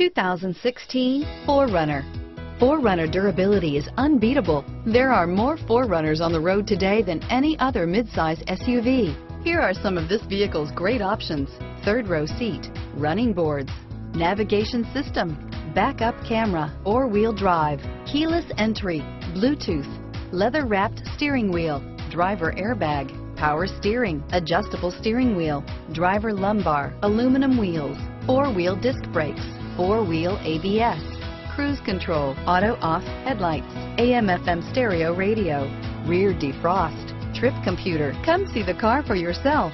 2016 4Runner. 4Runner durability is unbeatable. There are more 4Runners on the road today than any other midsize SUV. Here are some of this vehicle's great options. Third row seat, running boards, navigation system, backup camera, four-wheel drive, keyless entry, Bluetooth, leather-wrapped steering wheel, driver airbag, power steering, adjustable steering wheel, driver lumbar, aluminum wheels, four-wheel disc brakes, four-wheel ABS, cruise control, auto-off headlights, AM-FM stereo radio, rear defrost, trip computer. Come see the car for yourself.